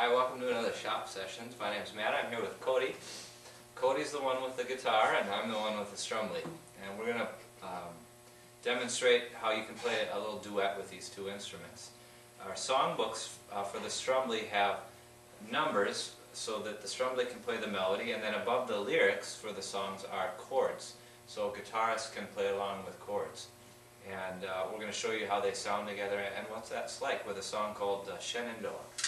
Hi, welcome to another shop sessions. My name's Matt. I'm here with Cody. Cody's the one with the guitar, and I'm the one with the Strumbly. And we're going to um, demonstrate how you can play a little duet with these two instruments. Our songbooks uh, for the Strumbly have numbers so that the Strumbly can play the melody, and then above the lyrics for the songs are chords. So guitarists can play along with chords. And uh, we're going to show you how they sound together and what that's like with a song called uh, Shenandoah.